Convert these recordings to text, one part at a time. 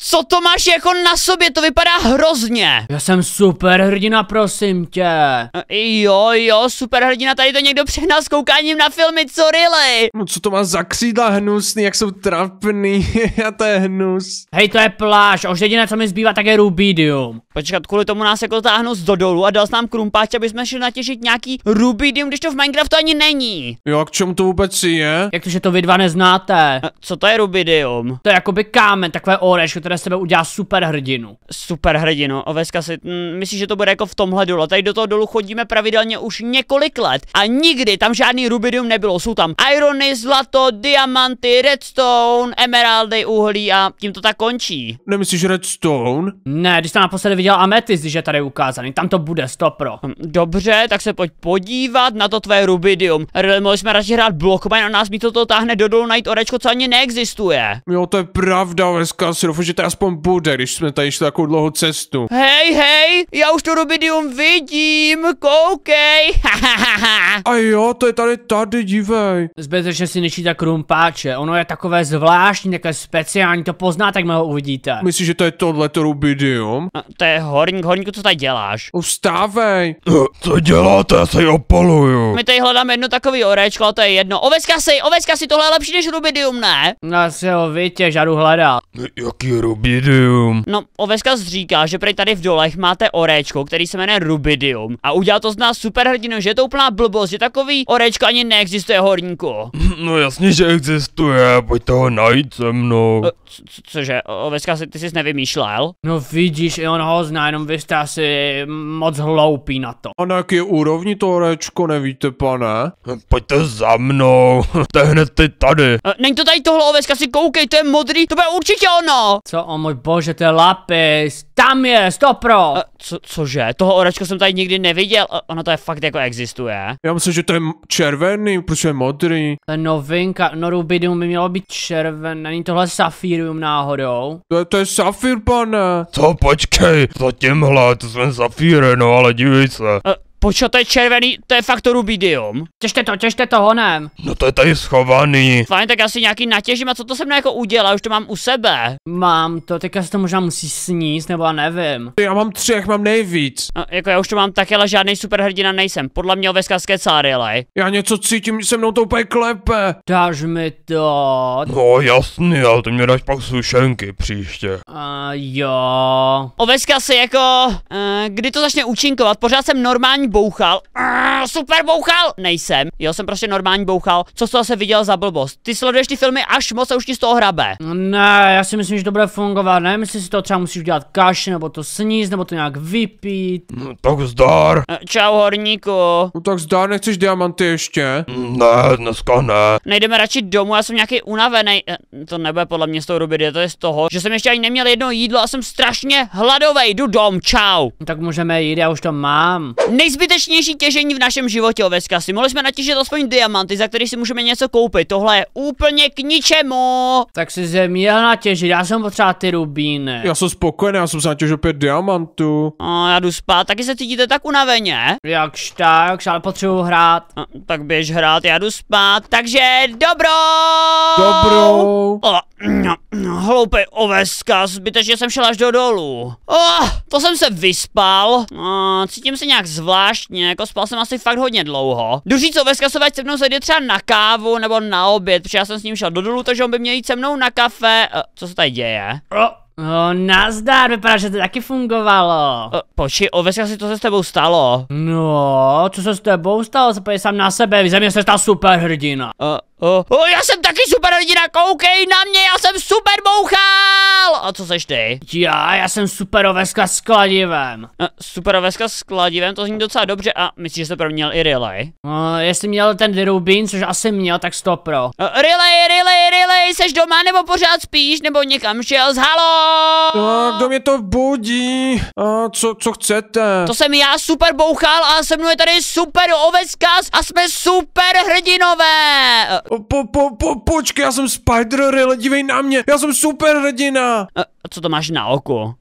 Co to máš jako na sobě? To vypadá hrozně. Já jsem super hrdina, prosím tě. E, Jo, jo, super hrdina, tady to někdo přehnal s koukáním na filmy, co really? No co to má za křídla hnusný, jak jsou trapný, a to je hnus. Hej, to je pláž a už jediné, co mi zbývá, tak je rubidium. Počkat, kvůli tomu nás jako táhnou z do dolů a dal nám krumpáč, aby jsme šli natěžit nějaký rubidium, když to v Minecraftu ani není. Jo, a k čemu to vůbec je? Jak to, že to vy dva neznáte? E, Co to je rubidium? To je jakoby kámen, takové oreško, které z sebe udělá super hrdinu. Oveska si, mm, myslíš, že to bude jako v tomhle dolu? Tady do toho dolu chodíme pravidelně už několik let a nikdy tam žádný rubidium nebylo. Jsou tam irony, zlato, diamanty, redstone, emeraldy, uhlí a tím to tak končí. Nemyslíš redstone? Ne, když jsem naposledy viděl ametist, když je tady ukázaný, tam to bude stopro. Hm, Dobře, tak se pojď podívat na to tvé rubidium. Really, mohli jsme radši hrát Blockmine a nás mi to táhne do dolu najít orečko, co ani neexistuje. Jo, to je pravda, Veska, si doufám, že to aspoň bude, když jsme tady šli takovou dlouhou cestu. Hej, hej, já už to rubidium vidím, koukej. A jo, to je tady tady, dívej. Zbytečně si ničíte krumpáče, ono je takové zvláštní, takové speciální, to poznáte, jak ho uvidíte. Myslíš, že to je tohleto rubidium? A to je horník, horníku, co tady děláš? Vstávej. Co děláte? Já se ji opaluju. My tady hledáme jedno takový orečko, ale to je jedno. Oveska si, oveska si, tohle je lepší než rubidium, ne? No si ho vytěž, já jdu hledat. Jaký rubidium? No, Oveska říká, že prej tady v dolech máte orečko, který se jmenuje Rubidium. A udělal to z nás super hrdinu, že je to úplná blbost, že takový orečko ani neexistuje horníku. No jasně, že existuje, pojďte ho najít se mnou. E, co- co- Cože, Oveska, si- ty jsi nevymýšlel? No vidíš, i on ho zná, jenom vy jste asi moc hloupí na to. A na jaké úrovni to orečko, nevíte, pane? Pojďte za mnou, to je hned ty tady. E, Není to tady tohle, Oveska, si koukej, to je modrý, to bude určitě ono! Co, o můj bože, to je lapis, tam je, stopro! E, Co, cože, toho orečko jsem tady nikdy neviděl, E, ono to je fakt jako existuje. Já myslím, že to je červený, protože je modrý. To je novinka, no rubidium by mělo být červen, není tohle safírium náhodou? To je, to je safír, pane. Co, počkej, za tímhle, to jsme zafíry, no ale dívej se. E, Počkej, to je červený, to je fakt to Rubidium. Těžte to, těžte to honem. No to je tady schovaný. Fajn, tak já si nějaký natěžím a co to se mnou jako udělá, už to mám u sebe. Mám to, teďka se to možná musí sníst, nebo já nevím. Já mám tři, jak mám nejvíc. A, jako já už to mám tak, ale žádný superhrdina nejsem. Podle mě oveska skecárilej. Já něco cítím, se mnou to úplně klepe. Dáš mi to. No jasný, ale to mě dáš pak sušenky příště. A jo. Oveska si jako, uh, kdy to začne účinkovat, pořád jsem normální bouchal. Uh, super bouchal! Nejsem, jo, jsem prostě normální bouchal. Co jsi to zase viděl za blbost? Ty sleduješ ty filmy až moc a už ti z toho hrabe. Ne, já si myslím, že to bude fungovat, nevím, jestli si to třeba musíš udělat kaši, nebo to sníst, nebo to nějak vypít. No, tak zdar. Uh, čau horníku. No tak zdá, nechceš diamanty ještě? Ne, dneska ne. Nejdeme radši domů, já jsem nějaký unavený. Eh, To nebude podle mě z toho rubidy, to je z toho, že jsem ještě ani neměl jedno jídlo a jsem strašně hladovej. Jdu dom, čau. No, tak můžeme jít, já už to mám. Nejzbytečnější těžení v našem životě, Oveska si. Mohli jsme natěžit aspoň diamanty, za který si můžeme něco koupit. Tohle je úplně k ničemu. Tak si se měl natěžit, já jsem potřeba ty rubíny. Já jsem spokojený, já jsem se natěžil pět diamantů. A já jdu spát, taky se cítíte tak unaveně? Jakž tak, ale potřebuji hrát. A, tak běž hrát, já jdu spát, takže dobro! Dobrou. O, no, no, hloupej oveska, zbytečně jsem šel až do dolů. Oh, to jsem se vyspal. Uh, cítím se nějak zvláštně, jako spal jsem asi fakt hodně dlouho. Jdu říct oveska, se se mnou zajde třeba na kávu nebo na oběd, protože já jsem s ním šel do dolů, takže on by měl jít se mnou na kafe. Uh, co se tady děje? O, o, nazdar, vypadá, že to taky fungovalo. Uh, počkej, oveska si to se s tebou stalo. No, co se s tebou stalo? Zapojď sám na sebe, ze mě se stal super hrdina. Uh, uh, uh, já jsem taky super hrdina, koukej na mě, já jsem super bouchal! A co seš ty? Já, já jsem super oveska s kladivem. Uh, super oveska s kladivem, to zní docela dobře a myslíš, že jsi to měl i relay? O, jestli měl ten rubín, což asi měl, tak stopro. Uh, relay, relay, relay, seš doma nebo pořád spíš, nebo někam šel z halo? A kdo mě to budí? A co, co chcete? To jsem já super bouchal a se mnou je tady super oveskas a jsme super hrdinové. Uh, Po, po, po, počkej, já jsem Spider Rail, dívej na mě, já jsem super hrdina. uh, co to máš na oku?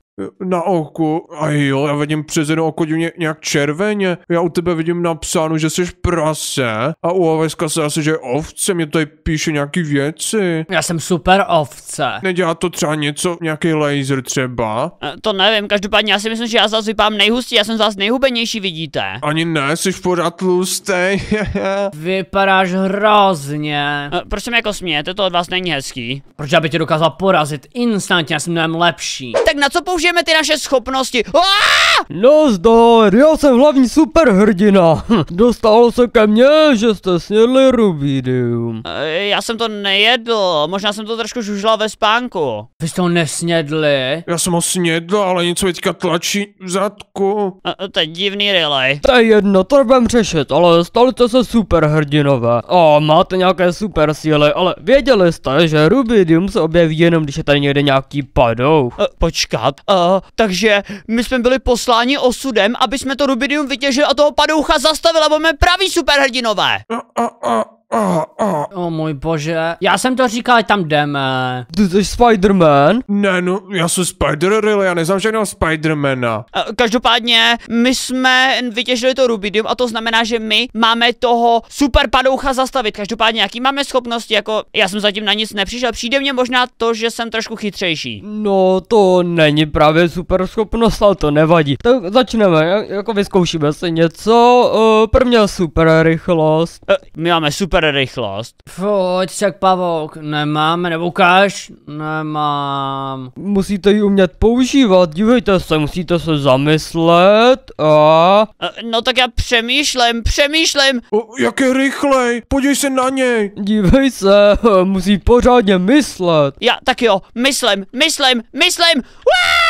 Na oku. A jo, já vidím přes jedno oko divně nějak červeně. Já u tebe vidím napsáno, že jsi prase. A u Oveska se asi, že je ovce. Mě tady píše nějaký věci. Já jsem super ovce. Nedělá to třeba něco, nějaký laser třeba? Eh, To nevím, každopádně já si myslím, že já zase vypadám nejhustší, já jsem z vás nejhubenější, vidíte. Ani ne, jsi v pořád tlustej. Vypadáš hrozně. Eh, Proč se mi jako smějete, to od vás není hezký. Proč já bych tě dokázal porazit instantně, já jsem mnohem lepší. Tak na co použijeme ty naše schopnosti? Aaaa! Nazdar, já jsem hlavní superhrdina. Hm, Dostalo se ke mně, že jste snědli rubidium. Eh, Já jsem to nejedl, možná jsem to trošku žužla ve spánku. Vy jste ho nesnědli? Já jsem ho snědl, ale něco teďka tlačí v zadku. Eh, To je divný relay. To je jedno, to nebudem řešit, ale stali jste se superhrdinové. A máte nějaké super síly, ale věděli jste, že rubidium se objeví jenom, když je tady někde nějaký padou. Počkat, uh, takže my jsme byli posláni osudem, aby jsme to rubidium vytěžili a toho padoucha zastavili a budeme praví superhrdinové. A, a, a, a, a. O můj bože, já jsem to říkal, tam jdeme. Ty jsi Spider-Man? Ne, no, já jsem Spider really, já neznám žádného Spidermana. Uh, každopádně, my jsme vytěžili to rubidium a to znamená, že my máme toho super padoucha zastavit. Každopádně, jaký máme schopnosti, jako já jsem zatím na nic nepřišel, přijde mně možná to, že jsem trošku chytřejší. No, to není právě super schopnost, ale to nevadí. Tak začneme, jak- jako vyzkoušíme si něco. Uh, prvně super rychlost. Uh, my máme super rychlost. Pojď se jak pavouk, nemáme, nebo ukáž? Nemám. Musíte ji umět používat, dívejte se, musíte se zamyslet a... Uh, no tak já přemýšlím, přemýšlím. O, jak je rychlej, podívej se na něj. Dívej se, musí pořádně myslet. Já, tak jo, myslím, myslím, myslím. Uá!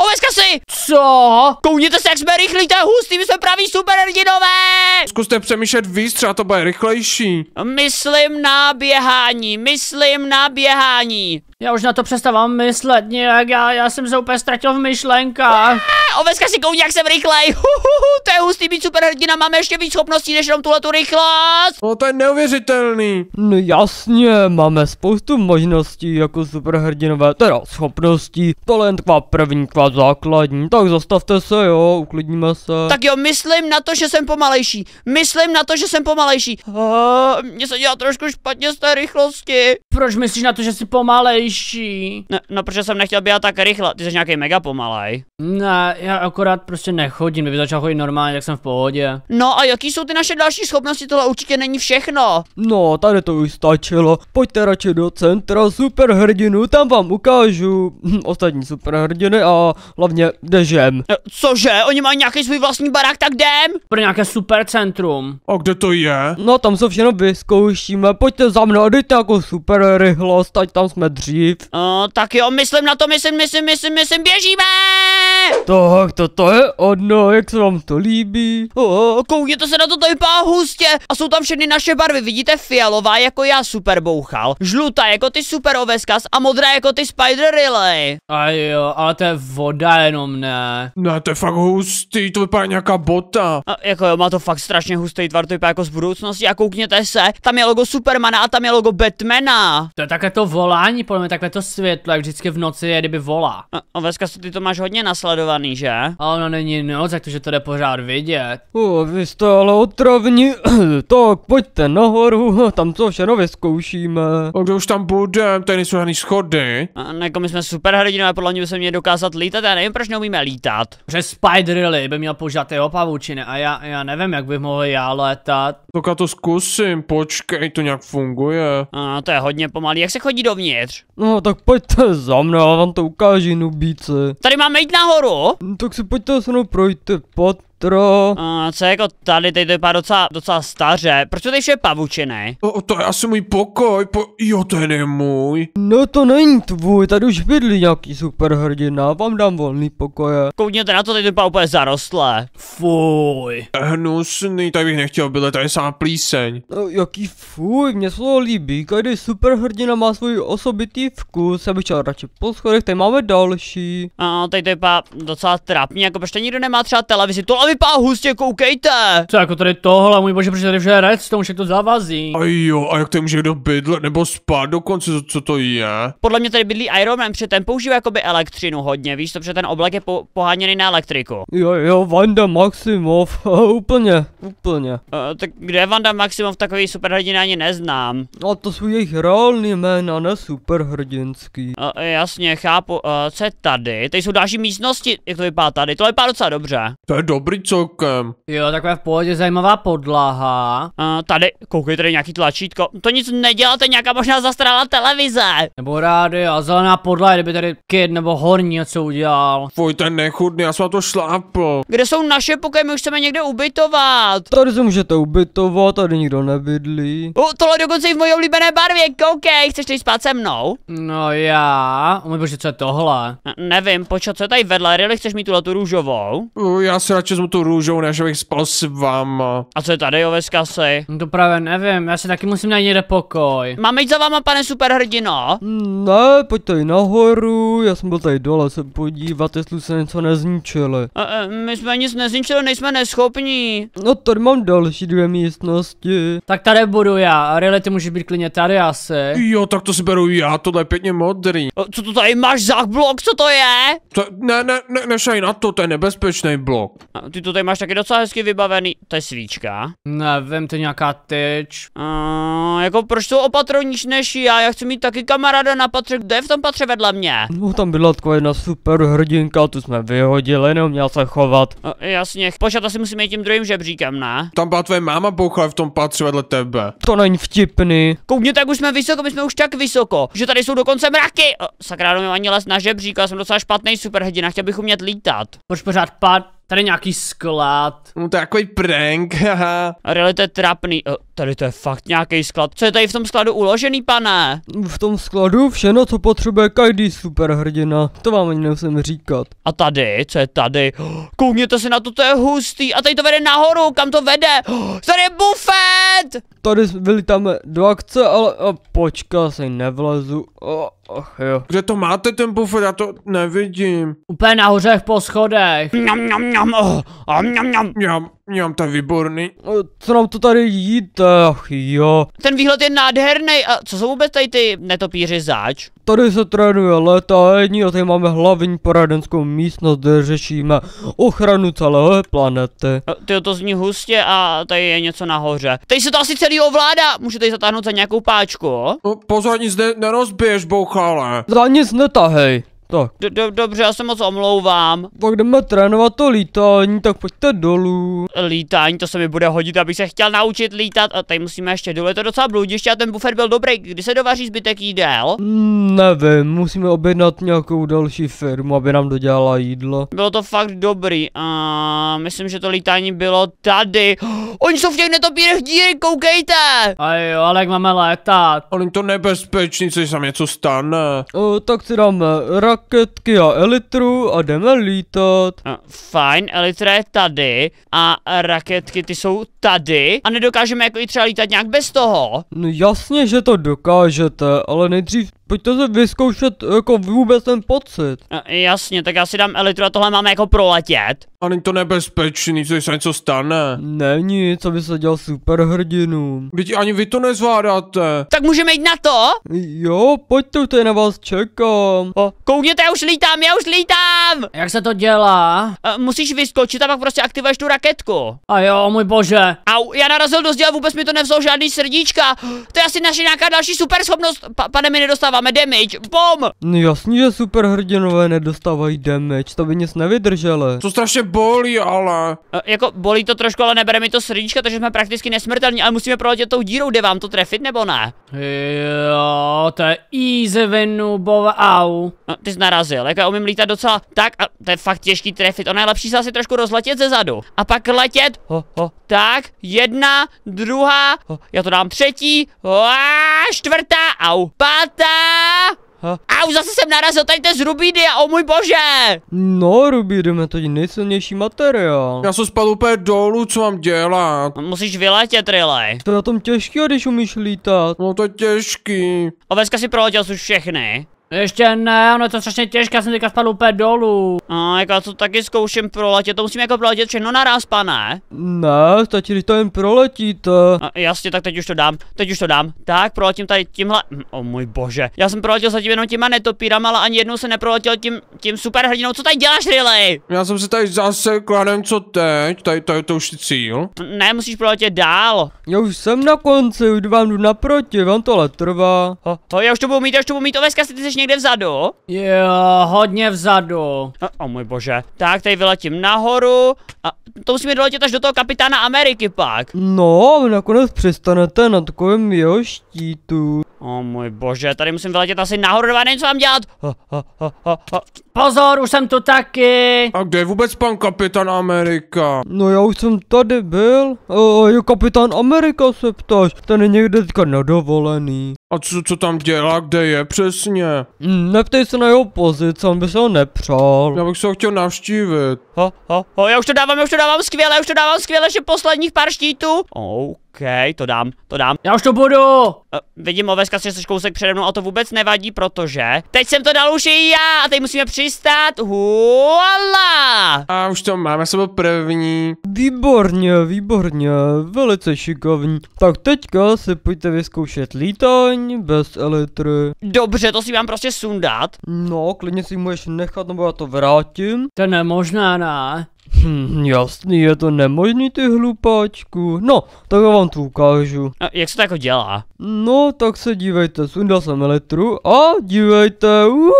Oveska si! Co? Koukněte se, jak jsme rychlí, to je hustý, my jsme praví superhrdinové! Zkuste přemýšlet víc, třeba to bude rychlejší. Myslím na běhání, myslím na běhání. Já už na to přestávám myslet nějak, já, já jsem se úplně ztratil v myšlenkách. Oveska si koukně, jak jsem rychlej. Huhuhu, to je hustý být superhrdina, máme ještě víc schopností, než jenom tuhle tu rychlost. No to je neuvěřitelný. No jasně, máme spoustu možností jako superhrdinové, teda schopností. Tohle jen taková první, taková základní. Tak zastavte se jo, uklidníme se. Tak jo, myslím na to, že jsem pomalejší. Myslím na to, že jsem pomalejší. Uh, mně se dělá trošku špatně z té rychlosti. Proč myslíš na to, že jsi pomalejší? No, no, protože jsem nechtěl běhat tak rychle, ty jsi nějaký mega pomalej. Ne, já akorát prostě nechodím, kdyby začal chodit normálně, tak jsem v pohodě. No a jaký jsou ty naše další schopnosti, tohle určitě není všechno. No, tady to už stačilo. Pojďte radši do centra superhrdinu, tam vám ukážu hm, ostatní superhrdiny a hlavně dežem. Eh, Cože, oni mají nějaký svůj vlastní barák, tak jdem? Pro nějaké super centrum. A kde to je? No tam se všechno vyzkoušíme, pojďte za mnou a dejte jako super rychlost, ať tam jsme dřív. Uh, tak jo, myslím na to, myslím, myslím, myslím, myslím, běžíme! Tak, toto je ono, jak se vám to líbí? Oh, koukněte se na to, to vypadá hustě. A jsou tam všechny naše barvy, vidíte fialová jako já super bouchal, žlutá jako ty super oveskas a modrá jako ty spider relay. A jo, ale to je voda jenom ne. Ne, to je fakt hustý, to vypadá nějaká bota. A jako jo, má to fakt strašně hustý tvar, to vypadá jako z budoucnosti a koukněte se, tam je logo Supermana a tam je logo Batmana. To je také to volání, podle mě takové to světlo, jak vždycky v noci je, kdyby volá. A, oveska, ty to máš hodně nasledovaný, že? A ono není noc, jak to, že to jde pořád vidět. O, vy jste ale otravní. tak, pojďte nahoru, tam to všechno vyzkoušíme. A kde už tam budem, tady nejsou žádný schody. A, no, jako my jsme super hrdinové, podle mě by se měli dokázat lítat, já nevím, proč neumíme lítat. Že Spider Lily by měl používat jeho pavučiny a já, já nevím, jak bych mohl já létat. Tak já to zkusím, počkej, to nějak funguje. A, to je hodně pomalý, jak se chodí dovnitř? No, tak pojďte za mnou, já vám to ukážu, nubíci. Tady máme jít nahoru? No, Tak si pojďte se mnou projít patro. A, co je jako tady, tady to vypadá docela, docela staře, proč to tady vše je pavučiny? O, to je asi můj pokoj, po... jo, to je můj. No to není tvůj, tady už bydlí nějaký superhrdina, vám dám volný pokoje. Koukněte na to, tady to vypadá úplně zarostlé. Fuj. Hnusný, tady bych nechtěl být, tady je samá plíseň. No, jaký fuj, se to líbí, každý superhrdina má svůj osobitý vkus, já bych šel radši po schodech, tady máme další. A tady to vypadá docela trapně, jako proč to nikdo nemá třeba televizi, tohle vypadá hustě, koukejte. Co jako tady tohle, můj bože, protože tady vše je redstone, to zavazí. A jo, a jak tady může někdo bydlet nebo spát dokonce, co, co to je? Podle mě tady bydlí Iron Man, protože ten používá jakoby elektřinu hodně, víš to, protože ten oblek je po- poháněný na elektriku. Jo, jo, Vanda Maximov, úplně, úplně. Uh, tak kde je Vanda Maximov, takový superhrdina ani neznám. A to jsou jejich reální jména, ne superhrdinský. Uh, jasně, chápu, uh, co je tady? Tady jsou další místnosti, jak to vypadá tady, to vypadá docela dobře. To je dobrý celkem. Jo, takové v pohodě zajímavá podlaha. Uh, tady, koukej, tady nějaký tlačítko, to nic nedělá, to je nějaká možná zastaralá televize. Nebo rády a zelená podlaha, kdyby tady kid nebo horní něco udělal. Fuj, ten nechutný, já jsem na to šlápl. Kde jsou naše pokoje, my už chceme někde ubytovat. Tady se můžete ubytovat, tady nikdo nebydlí. O, tohle dokonce i v mojí oblíbené barvě, koukej, chceš tady spát se mnou? No já, o můj bože, co je tohle? N- nevím, počkat, co je tady vedle, Rily, chceš mít tuhle tu růžovou? Uh, Já si radši vezmu tu růžou, než abych spal s váma. A co je tady, Oveskasy? No to právě nevím, já si taky musím najít někde pokoj. Máme jít za váma, pane superhrdino? Ne, pojď tady nahoru, já jsem byl tady dole se podívat, jestli se něco nezničili. E, e, my jsme nic nezničili, nejsme neschopní. No tady mám další dvě místnosti. Tak tady budu já, a Riley, ty můžeš být klidně tady asi. Jo, tak to si beru já, tohle je pěkně modrý. O, co to tady máš za blok, co to je? To, ne, ne, ne, nešaj na to, to je nebezpečný blok. A ty to tady máš taky docela hezky vybavený. To je svíčka. Nevím, to je nějaká tyč. Uh, jako proč jsou opatroníš než já? Já chci mít taky kamaráda na patře, kde je v tom patře vedle mě? No tam byla taková jedna super hrdinka, tu jsme vyhodili, neuměl se chovat. Uh, jasně, počkat, asi musíme jít tím druhým žebříkem, ne? Tam byla tvoje máma bouchala v tom patře vedle tebe. To není vtipný. Koukně, tak už jsme vysoko, my jsme už tak vysoko, že tady jsou dokonce mraky. Sakra, no ani les na žebřík, já jsem docela špatný superhrdina, chtěl bych umět lítat. Proč pořád pad? Tady nějaký sklad. No to je takový prank, haha. A really to je trapný. O, tady to je fakt nějaký sklad. Co je tady v tom skladu uložený, pane? V tom skladu všechno, co potřebuje každý superhrdina. To vám ani nemusím říkat. A tady, co je tady? Oh, Koukněte se na to, to je hustý. A tady to vede nahoru, kam to vede? Oh, tady je bufet! Tady vylitáme do akce, ale a počka, asi nevlezu. O, ach jo. Kde to máte ten bufet, já to nevidím. Úplně nahoře po schodech. Mňam, mňam, mňam, oh, oh, mňam, mňam. Já, já, to je výborný. O, Co nám to tady jíte, ach jo. Ten výhled je nádherný. A co jsou vůbec tady ty netopíři zač? Tady se trénuje létání a tady máme hlavní poradenskou místnost, kde řešíme ochranu celé planety. Ty to zní hustě a tady je něco nahoře. Tady se to asi celý ovládá. Můžete ji zatáhnout za nějakou páčku? No, pozor, nic ne, nerozbiješ, bouchale. Za nic netahej. Tak, Do, do, dobře, já se moc omlouvám. pak jdeme trénovat to lítání, tak pojďte dolů. Lítání, to se mi bude hodit, abych se chtěl naučit lítat. A tady musíme ještě dolů, je to docela bludiště a ten bufet byl dobrý. Kdy se dovaří zbytek jídel? Mm, nevím, musíme objednat nějakou další firmu, aby nám dodělala jídlo. Bylo to fakt dobrý. A myslím, že to lítání bylo tady. Oni jsou v těch netopírech díry, koukejte! A jo, ale jak máme létat? Ale to nebezpečný, co se tam něco stane. O, tak si dáme raketky a elitru a jdeme lítat. A, Fajn, Elytra je tady a raketky ty jsou tady a nedokážeme jako i třeba lítat nějak bez toho. No jasně, že to dokážete, ale nejdřív pojďte se vyzkoušet jako vůbec ten pocit. A, Jasně, tak já si dám Elytru a tohle máme jako proletět. Ale je to nebezpečný, co se něco stane. Není, co by se dělal superhrdinům. Vždyť ani vy to nezvládáte. Tak můžeme jít na to? Jo, pojďte, tady na vás čekám. O, koukněte, já už lítám, já už lítám! Jak se to dělá? A, musíš vyskočit a pak prostě aktivuješ tu raketku. A jo, můj bože. Au, já narazil do zdi a vůbec mi to nevzalo žádný srdíčka. To je asi naše nějaká další super schopnost. Pa, pane, my nedostáváme damage. Bom! No jasně, že superhrdinové nedostávají damage, to by nic nevydrželi. To strašně bolí, ale. E, jako bolí to trošku, ale nebere mi to srdíčka, takže jsme prakticky nesmrtelní, ale musíme proletět tou dírou, jde vám to trefit nebo ne? Jo, to je easy vinubova, au. No, ty jsi narazil, jako já umím lítat docela tak a to je fakt těžký trefit, ono je lepší se asi trošku rozletět ze zadu. A pak letět, ho, ho, tak, jedna, druhá, ho, já to dám třetí, ho, a čtvrtá, au, pátá, ho, au, zase jsem narazil, tady to je z Rubídy a o můj bože! No, Ruby, jdeme tady nejsilnější materiál. Já jsem spadl úplně dolů, co mám dělat. No, Musíš vyletět, Riley. To je na tom těžký, když umíš lítat. No to je těžký. Oveska si proletěl už všechny. Ještě ne, ono je to strašně těžké, já jsem teďka spadl úplně dolů. A jako já to taky zkouším proletět, to musím jako proletět všechno naraz, pane. Ne, stačí, když to jen proletíte. A, jasně, tak teď už to dám, teď už to dám. Tak, proletím tady tímhle, hm, o můj bože. Já jsem proletěl zatím jenom těma netopírama, ale ani jednou se neproletěl tím, tím superhrdinou. Co tady děláš, Riley? Já jsem se tady zase kladem, co teď? Tady, tady to už je cíl. Ne, musíš proletět dál. Já už jsem na konci, už vám jdu naproti, vám to ale trvá. Ho, ho, já už to budu mít, já už to budu mít, oveska, ty jsi někde vzadu. Jo, hodně vzadu. O, o můj bože. Tak, tady vyletím nahoru a to musíme doletět až do toho kapitána Ameriky pak. No, vy nakonec přestanete na takovém jeho štítu. O můj bože, tady musím vyletět asi nahoru, dva nevím, co mám dělat. Ho, ho, ho, ho. Pozor, už jsem tu taky. A kde je vůbec pan kapitán Amerika? No já už jsem tady byl. O, jo, kapitán Amerika se ptáš, ten je někde teďka nadovolený. A co, co tam dělá, kde je přesně? Hm, neptej se na jeho pozici, on by se ho nepřál. Já bych se ho chtěl navštívit. Ho, ho, ho, já už to dávám, já už to dávám skvěle, já už to dávám skvěle, ještě posledních pár štítů. OK, to dám, to dám. Já už to budu. Uh, vidím oveska, že jsi kousek přede mnou a to vůbec nevadí, protože teď jsem to dal už i já a teď musíme přistát. Huala! A už to máme, byl první. Výborně, výborně, velice šikovní. Tak teďka si pojďte vyzkoušet lítání bez elektry. Dobře, to si mám prostě sundat. No, klidně si ji můžeš nechat, nebo já to vrátím. To je nemožné, ne? Hm, jasný, je to nemožný ty hlupáčku. No, tak já vám to ukážu. Uh, jak se to jako dělá? No, tak se dívejte, sundal jsem elektru a dívejte, uh,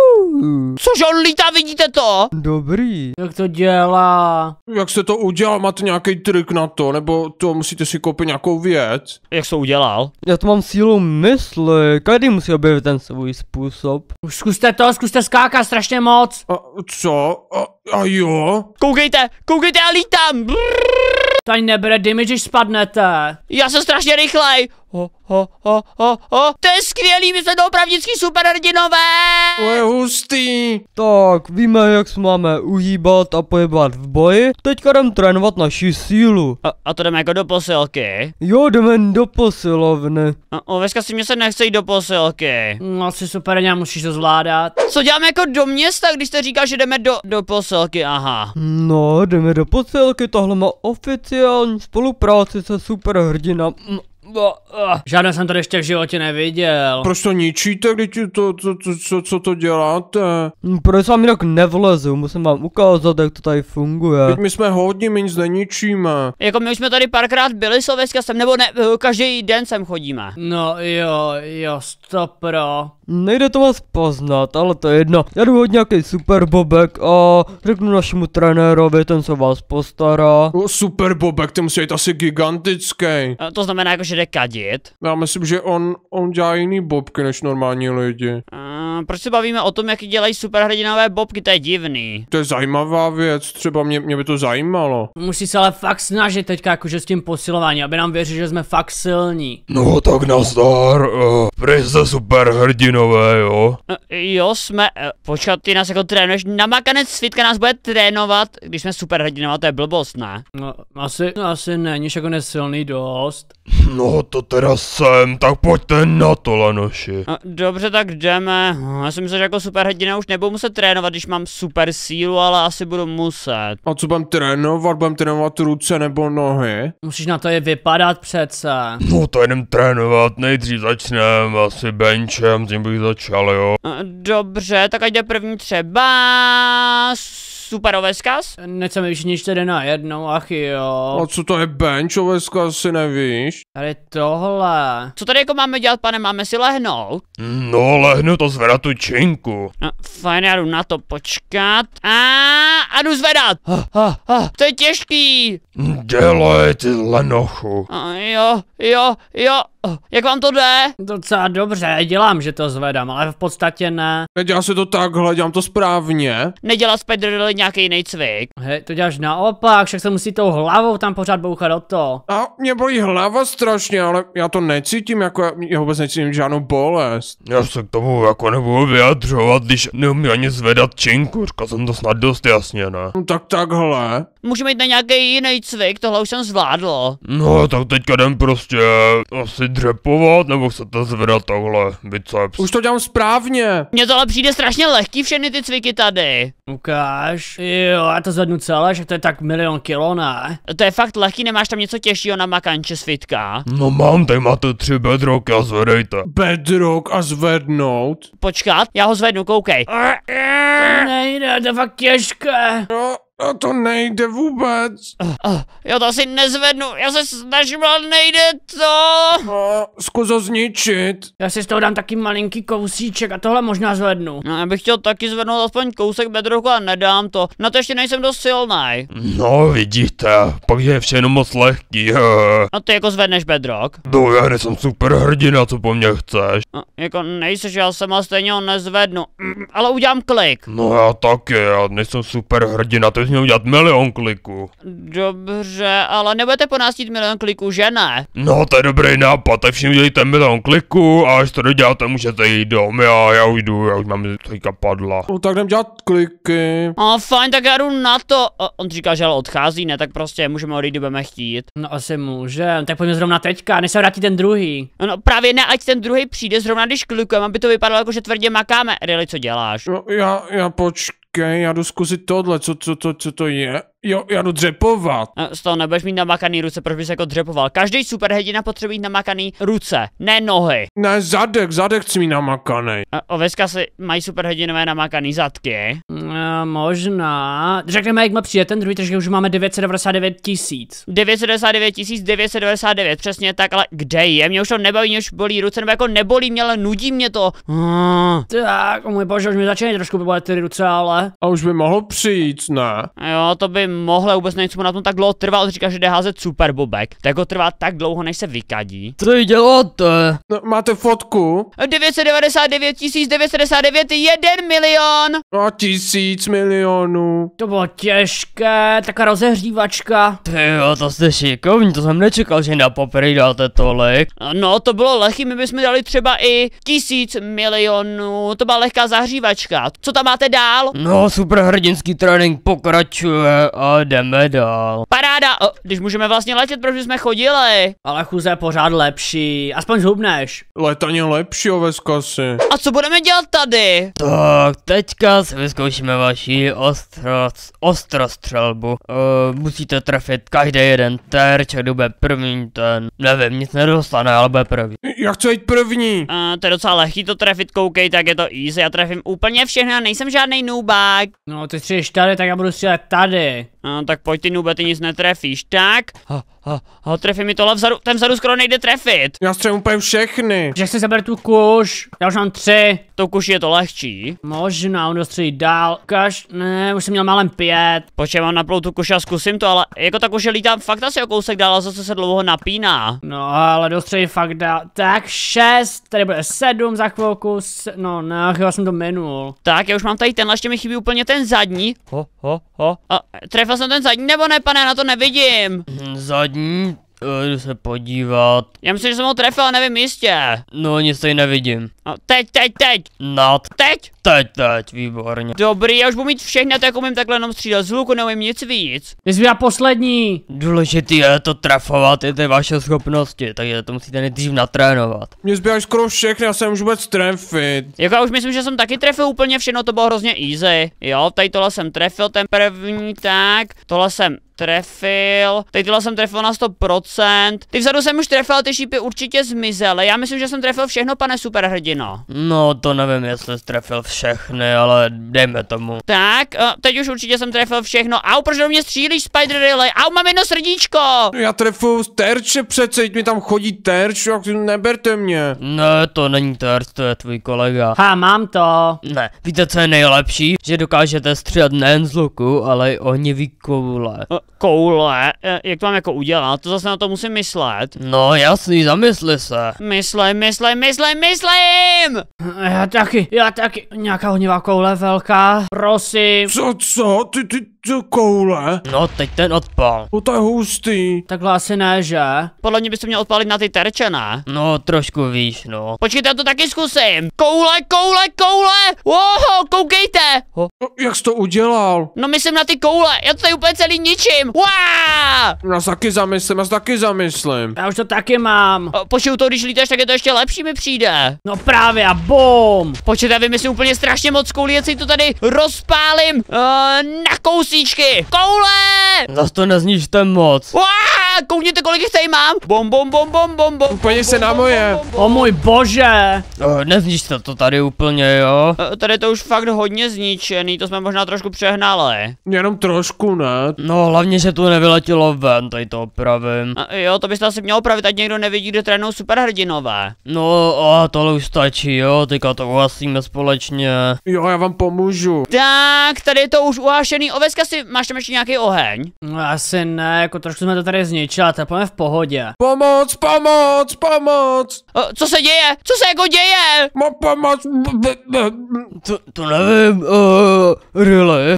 Cože on lítá, vidíte to? Dobrý. Jak to dělá? Jak se to udělal? Máte nějaký trik na to? Nebo to musíte si koupit nějakou věc? Jak to udělal? Já to mám sílu mysli, každý musí objevit ten svůj způsob. Už zkuste to, zkuste skákat strašně moc. A co? A, a jo? Koukejte, koukejte, já lítám. Ani nebere damage, když spadnete. Já jsem strašně rychlej. Ho, ho, ho, ho, ho. To je skvělý, my jsme doopravdický superhrdinové. To je hustý. Tak, víme, jak se máme uhýbat a pojebat v boji. Teďka jdem trénovat naši sílu. A, a to jdeme jako do posilky. Jo, jdeme do posilovny. A, oveska si mě se nechce jít do posilky. No, si super, já musíš to zvládat. Co děláme jako do města, když jste říkal, že jdeme do, do posilky, aha. No, jdeme do posilky, tohle má oficiální spolupráci se superhrdina. Žádné jsem to ještě v životě neviděl. Proč to ničíte, když to, to, to, co, co to děláte? Hm, Proč vám jinak nevlezu, musím vám ukázat, jak to tady funguje. Teď my jsme hodní, my nic neničíme. Jako my už jsme tady párkrát byli s oveska sem, nebo ne, eh, každý den sem chodíme. No jo, jo, stopro. Nejde to vás poznat, ale to je jedno. Já jdu od nějaký super bobek a řeknu našemu trenérovi, ten se vás postará. O, super Bobek, ten musí být asi gigantický. A to znamená jako, že jde kadit. Já myslím, že on, on dělá jiný bobky než normální lidi. A proč se bavíme o tom, jak dělají superhrdinové bobky, to je divný. To je zajímavá věc, třeba mě, mě by to zajímalo. Musí se ale fakt snažit teďka jakože s tím posilováním, aby nám věřili, že jsme fakt silní. No tak nazdar, uh, prý jste super hrdinové, jo? E, Jo, jsme, e, počkat, ty nás jako trénuješ, namakanec svitka nás bude trénovat, když jsme superhrdinové, to je blbost, ne? No, asi, asi není jako nesilný dost. No to teda jsem, tak pojďte na to, Lanoši. A, Dobře, tak jdeme. Hm, Já jsem myslel, že jako superhrdina už nebudu muset trénovat, když mám super sílu, ale asi budu muset. A co budem trénovat? Budem trénovat ruce nebo nohy? Musíš na to je vypadat přece. No to jdem trénovat, nejdřív začneme asi benchem, tím bych začal, jo. A, Dobře, tak ať jde první třeba super oveskaz? Nechceme všichni čtyři na jednou, ach jo. A co to je bench, oveska, asi nevíš? Tady tohle. Co tady jako máme dělat, pane, máme si lehnout? No lehnu to zvedat tu činku. A, fajn, já jdu na to počkat. A, a jdu zvedat. Ha, ha, ha, to je těžký. Dělej ty lenochu. A, jo, jo, jo. Jak vám to jde? Docela dobře, dělám, že to zvedám, ale v podstatě ne. Nedělá se to takhle, dělám to správně. Nedělá Spider nějaký jiný cvik? Hej, to děláš naopak, však se musí tou hlavou tam pořád bouchat o to. A mě bolí hlava strašně, ale já to necítím, jako já vůbec necítím žádnou bolest. Já se k tomu jako nebudu vyjadřovat, když neumím ani zvedat činku, říkal jsem to snad dost jasně, ne? No tak takhle. Můžeme jít na nějaký jiný cvik, tohle už jsem zvládl. No, tak teďka jdem prostě asi dřepovat, nebo chcete zvedat takhle biceps. Už to dělám správně. Mně tohle přijde strašně lehký, všechny ty cviky tady. Ukáž. Jo, já to zvednu celé, že to je tak milion kilo, ne? To je fakt lehký, nemáš tam něco těžšího na makanče svitka. No mám, tady máte tři bedroky a zvedejte. Bedrock a zvednout. Počkat, já ho zvednu, koukej. Nejde, to je fakt těžké. No, a to nejde vůbec. Oh, já to asi nezvednu, já se snažím, ale nejde to. A, zkus ho zničit. Já si z toho dám taky malinký kousíček a tohle možná zvednu. No, já bych chtěl taky zvednout aspoň kousek bedroku a nedám to. Na to ještě nejsem dost silný. No, vidíte, pak je všechno moc lehký. A ty jako zvedneš bedrock? No, já nejsem super hrdina, co po mně chceš. No, jako nejseš, já jsem a stejně ho nezvednu. Mm, ale udělám klik. No já taky, já nejsem super hrdina, to měl udělat milion kliků. Dobře, ale nebudete po nás chtít milion kliků, že ne? No, to je dobrý nápad, tak všichni udělejte milion kliků a až to doděláte, můžete jít dom, já, já už jdu, já už mám teďka padla. No tak jdem dělat kliky. A fajn, tak já jdu na to. O, on říká, že ale odchází, ne, tak prostě můžeme odejít, kdy budeme chtít. No asi můžem, tak pojďme zrovna teďka, než se vrátí ten druhý. No právě ne, ať ten druhý přijde zrovna, když klikujeme, aby to vypadalo jako, že tvrdě makáme. Really, co děláš? No, já, já počkej, já jdu zkusit tohle, co, co, co, co to je. Jo, já jdu dřepovat. Eh, Z toho nebudeš mít namakaný ruce, proč bys jako dřepoval. Každý superhrdina potřebuje mít namakaný ruce, ne nohy. Ne, zadek, zadek chci mít namakanej. A Oveska si mají superhrdinové namakaný zadky. No, možná. Řekneme, jak má přijde ten druhý, takže už máme 999 tisíc. 999 999, přesně tak, ale kde je? Mě už to nebaví, mě už bolí ruce, nebo jako nebolí mě, ale nudí mě to. Ah, Tak, o můj bože, už mi začínají trošku bolet ty ruce, ale. A už by mohl přijít, ne? Jo, to by mohlo, vůbec nevím, co mu na tom tak dlouho trvalo, říká, že jde házet super bobek. Tak ho trvá tak dlouho, než se vykadí. Co jí děláte? No, máte fotku? 999 999 1 milion! A tisíc milionů. To bylo těžké, taková rozehřívačka. Ty jo, to jste šikovní, to jsem nečekal, že na papíry dáte tolik. No, to bylo lehký, my bychom dali třeba i tisíc milionů, to byla lehká zahřívačka. Co tam máte dál? No, superhrdinský trénink pokračuje a jdeme dál. Paráda, o, když můžeme vlastně letět, proč jsme chodili? Ale chůze je pořád lepší, aspoň zhubneš. Letaně lepší ve skasy. A co budeme dělat tady? Tak, teďka si vyzkoušíme vaši ostro, ostrostřelbu. Uh, musíte trefit každý jeden terč a kdo bude první, ten, nevím, nic nedostane, ale bude první. Já chci jít první. Uh, to je docela lehký to trefit, koukej, tak je to easy, já trefím úplně všechno, já nejsem žádný noobák. No, ty střílíš tady, tak já budu střílet tady. Tak pojď ty nube, ty nic netrefíš, tak? Ha, ha, trefí mi tohle vzadu, ten vzadu skoro nejde trefit. Já střelím úplně všechny. Že si zaber tu kuš, já už mám tři. To kuši je to lehčí. Možná, on dostřelí dál. Kaž, ne, už jsem měl málem pět. Počkej, mám naplou tu kuši a zkusím to, ale jako ta kuše lítá fakt asi o kousek dál a zase se dlouho napíná. No, ale dostřelí fakt dál. Tak šest, tady bude sedm za chvilku. Se, no, ne, chyba jsem to minul. Tak, já už mám tady tenhle, ještě mi chybí úplně ten zadní. Ho, ho, ho. A trefil jsem ten zadní, nebo ne, pane, na to nevidím. Hm, Zadní, eh, jdu se podívat. Já myslím, že jsem ho trefil, ale nevím jistě. No, nic tady nevidím. No, teď, teď, teď, Nad, teď. teď, teď, výborně. Dobrý, já už budu mít všechny, tak umím takhle jenom střílet z luku, neumím nic víc. Vyzvíjá poslední. Důležitý je to trefovat, je ty vaše schopnosti, takže to musíte nejdřív natrénovat. Mě zbývají skoro všechny, já jsem už vůbec trefit. Jako já už myslím, že jsem taky trefil úplně všechno, to bylo hrozně easy. Jo, tady tohle jsem trefil, ten první, tak, tohle jsem trefil, tohle jsem trefil na 100%, ty vzadu jsem už trefil, ty šípy určitě zmizely, já myslím, že jsem trefil všechno, pane superhrdino. No, to nevím, jestli jsi trefil všechny, ale dejme tomu. Tak, a teď už určitě jsem trefil všechno, au, proč do mě střílíš, Spider Riley, au, mám jedno srdíčko! Já trefu terče přece, teď mi tam chodí terč, jak neberte mě. Ne, to není terč, to je tvůj kolega. Ha, mám to. Ne, víte, co je nejlepší? Že dokážete střílet nejen z luku, ale i ohnivý koule. Koule, eh, jak to mám jako udělat, to zase na to musím myslet. No jasný, zamysli se. Myslím, myslím, myslím, myslím! Já taky, já taky. Nějaká ohnivá koule velká. Prosím. Co, co? Ty, ty, co koule? No, teď ten odpal. No to je hustý. Takhle asi ne, že? Podle mě byste měl odpalit na ty terče, ne? No, trošku víš, no. Počkejte, já to taky zkusím. Koule, koule, koule! Wow, koukejte! Ho, No, jak jsi to udělal? no myslím na ty koule, já to tady úplně celý ničím. Wow! Já se taky zamyslím, já se taky zamyslím. Já už to taky mám. Počuju to, když lítáš, tak je to ještě lepší mi přijde. No právě a bum! Počkejte, vymyslím úplně strašně moc koulí, si to tady rozpálím uh, na kousíčky. Koule! Zas to nezničte moc. Wow! Koukněte, kolik jich tady mám. Bom, bom, bom, bom, bom, bom. Úplně se na moje. O můj bože! Uh, nezničte to tady úplně, jo. Eh, Tady to už fakt hodně zničený, to jsme možná trošku přehnali. Jenom trošku, ne? No, hlavně, že tu nevyletělo ven, tady to opravím. A jo, to byste asi měl opravit, ať někdo nevidí, kde trénují superhrdinové. No, a tohle už stačí, jo, teďka to uhasíme společně. Jo, já vám pomůžu. Tak, tady je to už uhášený. Oveska si, máš tam ještě nějaký oheň? No asi ne, jako trošku jsme to tady zničili, to je úplně v pohodě. Pomoc, pomoc, pomoc. O, co se děje? Co se jako děje? Mo pomoc. B- b- b- To, to nevím, uh, really? E,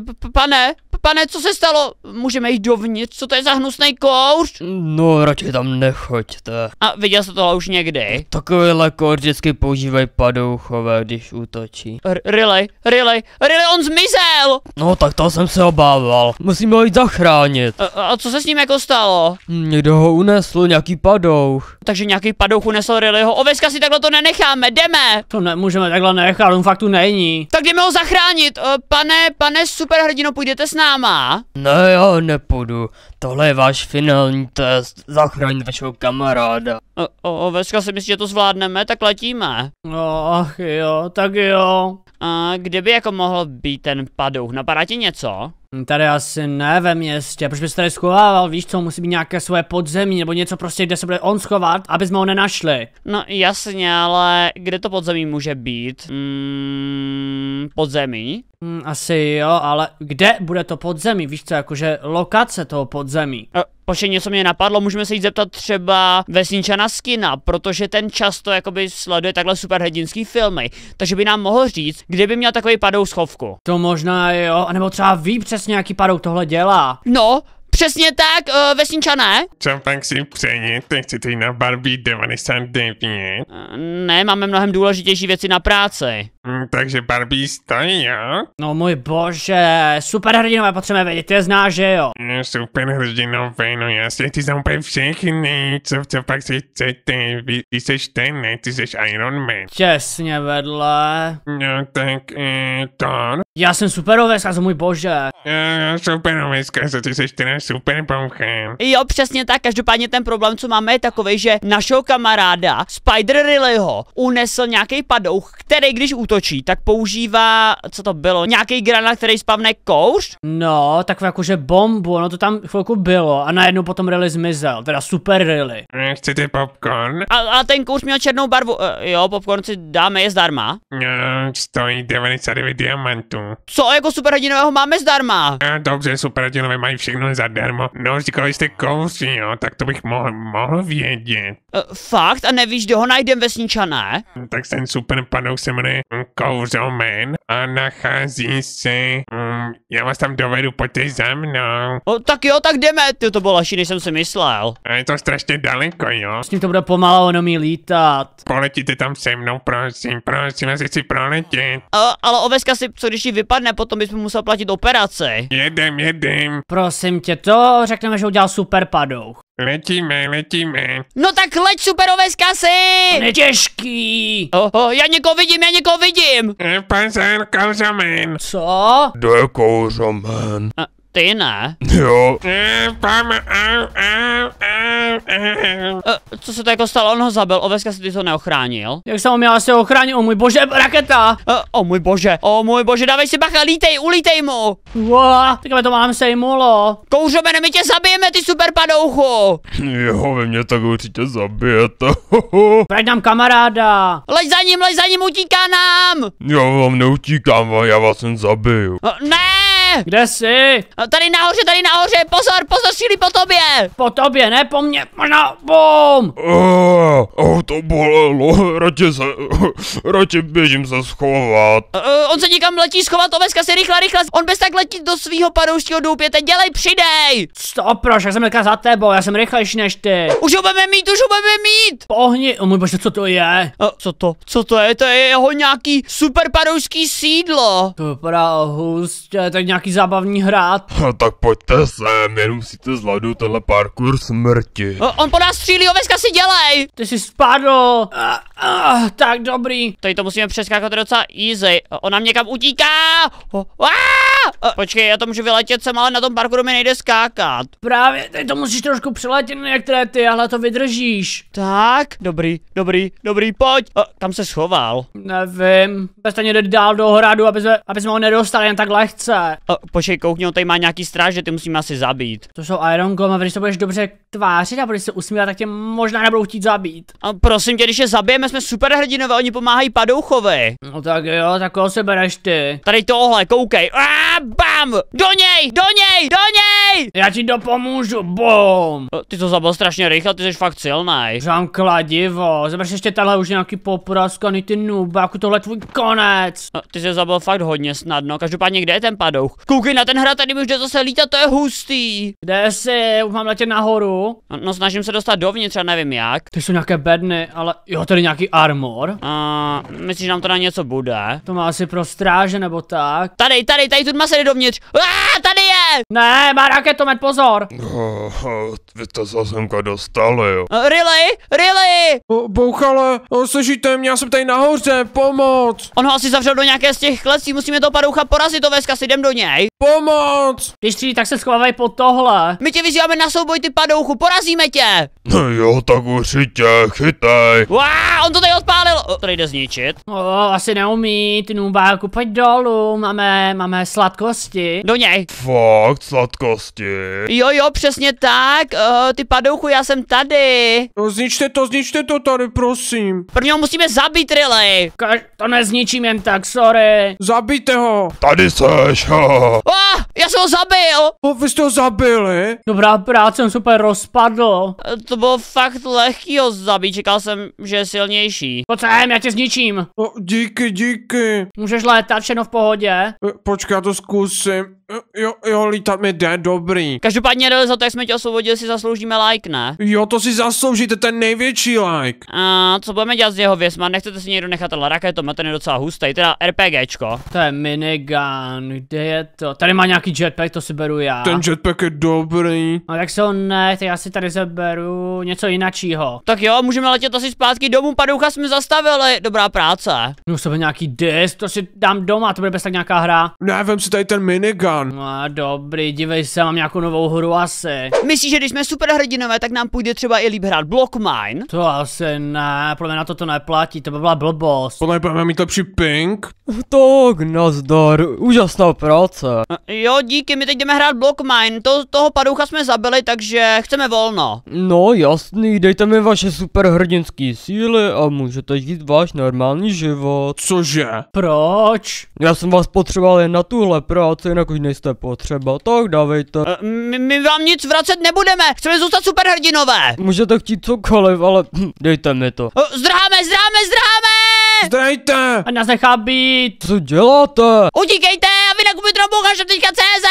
p- pane, pane, co se stalo? Můžeme jít dovnitř? Co to je za hnusný kouř? No, radši tam nechoďte. A viděl jsi tohle už někdy? Takovýhle kód vždycky používají padouchové, když útočí. R- really? Really? Really, on zmizel! No, tak to jsem se obával. Musíme ho jít zachránit. A, a co se s ním jako stalo? Hm, Někdo ho unesl, nějaký padouch. Takže nějaký padouch unesl Rillyho. Oveska si takhle to nenecháme, jdeme! To nemůžeme takhle nechat, on fakt tu není. Tak jdeme ho zachránit. E, pane, pane superhrdino, půjdete s náma? Ne, já nepůjdu. Tohle je váš finální test. Zachraň vašeho kamaráda. O, o, Oveska si myslí, že to zvládneme, tak letíme. No, ach jo, tak jo. A kde by jako mohl být ten padouch? Napadá ti něco? Hm, Tady asi ne ve městě, proč bys tady schovával, víš co, musí být nějaké svoje podzemí, nebo něco prostě, kde se bude on schovat, aby jsme ho nenašli. No jasně, ale kde to podzemí může být? Mm, podzemí? Hm, asi jo, ale kde bude to podzemí, víš co, jakože lokace toho podzemí. E, Počkej, něco mě napadlo, můžeme se jít zeptat třeba vesničana Skina, protože ten často jakoby sleduje takhle superhrdinský filmy, takže by nám mohl říct, kde by měl takový padou schovku. To možná jo, anebo třeba ví přesně, jaký padouk tohle dělá. No, přesně tak, uh, vesničané. Co pak si přejete? Chcete jít na Barbie 99? E, Ne, máme mnohem důležitější věci na práci. Hm, takže Barbie stojí, jo? No můj bože, superhrdinové potřebujeme vědět, ty je znáš, že jo? No, super hrdinové, no jasně, ty znám úplně všechny, co, co pak si chcete, vy, ty seš ten, ne, ty seš Iron Man. Těsně vedle. No tak, eh, Thor, Já jsem superové, zkazu můj bože. eh, super zkazu, ty seš teda super bouchan. Jo, přesně tak, každopádně ten problém, co máme, je takový, že našeho kamaráda Spider Rillyho unesl nějaký padouch, který když útočí, tak používá, co to bylo, nějaký granát, který spavne kouř? No, tak jakože bombu, ono to tam chvilku bylo a najednou potom Rilly zmizel, teda super Rilly. Chcete popcorn? A, a ten kouř měl černou barvu. Uh, jo, popcorn si dáme, je zdarma. No, stojí 99 diamantů. Co jako superhrdinového máme zdarma? A dobře, superhrdinové mají všechno zadarmo. No, říkali jste kouři, jo, tak to bych mohl, mohl vědět. Uh, fakt? A nevíš, kde ho najdem vesničané? Tak ten super padouk se jmenuje Kouřomen a nachází se... Um, já vás tam dovedu, pojďte za mnou. O, tak jo, tak jdeme. Ty to bylo lepší, než jsem si myslel. A je to strašně daleko, jo? S ním to bude pomalu, on umí lítat. Poletíte tam se mnou, prosím, prosím, já si chci proletět. Uh, ale oveska si, co když jí vypadne, potom bychom musel platit operaci. Jedem, jedem, Prosím tě, to řekneme, že udělal super padouch. letíme, letíme. No tak leď super oveska si! Netěžký. Oh, oh, já někoho vidím, já někoho vidím! E, Pozor, Kouřomen. Co? Je Kouřomen? Uh, ty ne. Jo. E. Uh, co se to jako stalo? On ho zabil, oveska si ty to neochránil. Jak jsem ho měl asi ochránit, o můj bože, raketa! Uh, o můj bože, o můj bože, dávej si bacha, lítej, ulítej mu! Takhle to mám sejmulo. Kouřomene, my tě zabijeme, ty super padouchu! Jo, vy mě tak určitě zabijete. Vrať nám kamaráda. Leď za ním, leď za ním, utíká nám! já vám neutíkám, já vás jen zabiju. Uh, ne! Kde jsi? A Tady nahoře, tady nahoře, pozor, pozor, střílí po tobě! Po tobě, ne po mně. Možná, bum! Uh, oh, to bolelo, radši se, radši běžím se schovat. Uh, on se někam letí schovat, oveska si rychle, rychle, on bez tak letí do svého padouštího doupěte, dělej, přidej! Stop, proč, já jsem teďka za tebou, já jsem rychlejší než ty. Už ho budeme mít, už ho budeme mít! Pohni, o můj bože, co to je? Uh, co to, co to je, to je jeho nějaký super padoušský sídlo. To hustě, tak nějaký zábavní hrát. Tak pojďte sem, jen musíte zvládnout tenhle parkour smrti. Uh, on po nás střílí, oveska si dělej! Ty jsi spadl. Ah, ah, tak dobrý. Tady to musíme přeskákat docela easy. Uh, on nám někam utíká! Uh, uh, počkej, já to můžu vyletět sem, ale na tom parkouru mi nejde skákat. Právě, ty to musíš trošku přeletět na některé ty, ale to vydržíš. Tak, dobrý, dobrý, dobrý, pojď. Uh, kam se schoval? Nevím, přestaň jde dál do hradu, aby jsme, aby jsme ho nedostali jen tak lehce. Uh, počkej, koukni, on tady má nějaký stráž, že ty musíme asi zabít. To jsou Iron Golem a když se budeš dobře tvářit a budeš se usmívat, tak tě možná nebudou chtít zabít. A prosím tě, když je zabijeme, jsme super hrdinové, oni pomáhají padouchovi. No tak jo, tak koho se bereš ty? Tady tohle, koukej. A bam! Do něj, do něj, do něj! Já ti dopomůžu, bum! Uh, Ty to zabil strašně rychle, ty jsi fakt silný. Žám kladivo, zabrž ještě tenhle už nějaký popraskaný ty nubáku, tohle je tvůj konec. Ty jsi zabil fakt hodně snadno, každopádně kde je ten padouch? Koukej na ten hrad, tady už jde zase lítat, to je hustý. Kde jsi? Už mám letět nahoru. No, no snažím se dostat dovnitř a nevím jak. Ty jsou nějaké bedny, ale jo, tady nějaký armor. A myslíš, že nám to na něco bude? To má asi pro stráže nebo tak. Tady, tady, tady tu se jde dovnitř. A tady je! Ne, má raketomet, pozor! Oh, vy jste se semka dostali, jo. Uh, really? Really? O, bouchale, o, slyšíte mě, já jsem tady nahoře, pomoc, On ho asi zavřel do nějaké z těch klecí, musíme toho padoucha porazit, to veska si jdem do něj. pomoc. Když střílí, tak se schovávají pod tohle. My tě vyzýváme na souboj, ty padouchu, porazíme tě! No jo, tak určitě, chytej. Wow, on to tady odpálil! O, to jde zničit. O, asi neumí, ty nubáku, pojď dolů, máme, máme sladkosti. Do něj. Fakt, sladkosti. Jo, jo, přesně tak. Uh, ty padouchu, já jsem tady. O, zničte to, zničte to tady, prosím. Prvního musíme zabít, Riley. Kaž, to nezničím jen tak, sorry. Zabijte ho. Tady seš. Ah, já jsem ho zabil. O, vy jste ho zabili? Dobrá práce, jsem super rozpadl. Eh, To bylo fakt lehký ho zabít, čekal jsem, že je silnější. Pojď sem, já tě zničím. O, díky, díky. Můžeš létat, všechno v pohodě. E, Počkej, já to zkusím. Jo, jo, lítat mi jde, dobrý. Každopádně, za to, jak jsme tě osvobodili, si zasloužíme like, ne? Jo, to si zasloužíte, ten největší like. A co budeme dělat s jeho věcma? Nechcete si někdo nechat raketomet, ten je docela hustý, teda RPGčko. To je minigun, kde je to? Tady má nějaký jetpack, to si beru já. Ten jetpack je dobrý. No tak se ho ne, tak já si tady zaberu něco jinačího. Tak jo, můžeme letět asi zpátky domů, padoucha jsme zastavili. Dobrá práce. No sebe nějaký disk, to si dám doma, to bude bez tak nějaká hra. Ne, vem si tady ten minigun. No dobrý, dívej se, mám nějakou novou hru asi. Myslíš, že když jsme super hrdinové, tak nám půjde třeba i líp hrát Block Mine? To asi ne, podle mě na to to neplatí, to by byla blbost. Podle mě budeme mít lepší ping. Tak, nazdar, úžasná práce. Jo, díky, my teď jdeme hrát Block Mine. To, toho padoucha jsme zabili, takže chceme volno. No jasný, dejte mi vaše superhrdinský síly a můžete žít váš normální život. Cože? Proč? Já jsem vás potřeboval jen na tuhle práci, jinak už nejste potřeba, tak dávejte. Eh, My, my vám nic vracet nebudeme, chceme zůstat super hrdinové. Můžete chtít cokoliv, ale dejte mi to. Eh, Zdráme, zdráme, zdráme! Zdejte! Ať nás nechá být. Co děláte? Utíkejte a vy nakupujte na bohaša.cz